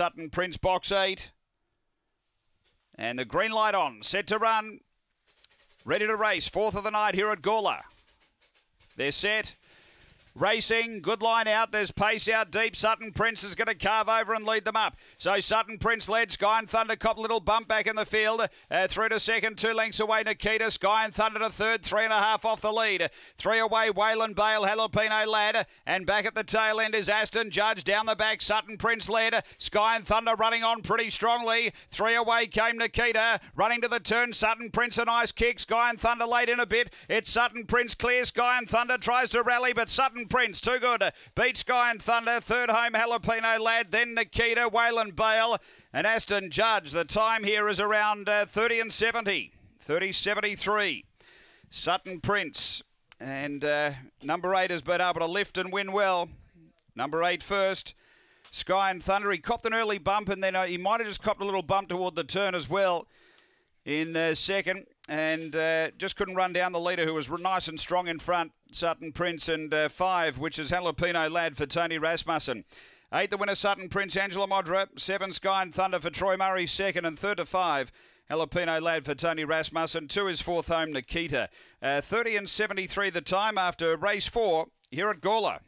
Sutton Prince box eight. And the green light on, set to run. Ready to race, fourth of the night here at Gawler. They're set. Racing, good line out. There's pace out deep. Sutton Prince is going to carve over and lead them up. So Sutton Prince led. Sky and Thunder cop little bump back in the field. Uh, through to second, two lengths away. Nikita Sky and Thunder to third, three and a half off the lead. Three away. Wayland Bale, Jalapeno Lad, and back at the tail end is Aston Judge. Down the back, Sutton Prince led. Sky and Thunder running on pretty strongly. Three away came Nikita, running to the turn. Sutton Prince a nice kick. Sky and Thunder late in a bit. It's Sutton Prince clear. Sky and Thunder tries to rally, but Sutton Prince, too good. Beat Sky and Thunder. Third home, Jalapeno Lad. Then Nikita, Wayland Bale, and Aston Judge. The time here is around uh, 30 and 70. 30 73. Sutton Prince. And uh, number eight has been able to lift and win well. Number eight first. Sky and Thunder. He copped an early bump and then uh, he might have just copped a little bump toward the turn as well in uh, second and uh, just couldn't run down the leader who was nice and strong in front, Sutton Prince, and uh, five, which is Jalapeno Lad for Tony Rasmussen. Eight, the winner, Sutton Prince, Angela Modra. Seven, Sky and Thunder for Troy Murray, second, and third to five. Jalapeno Lad for Tony Rasmussen. Two is fourth home, Nikita. Uh, 30 and 73 the time after race four here at Gawler.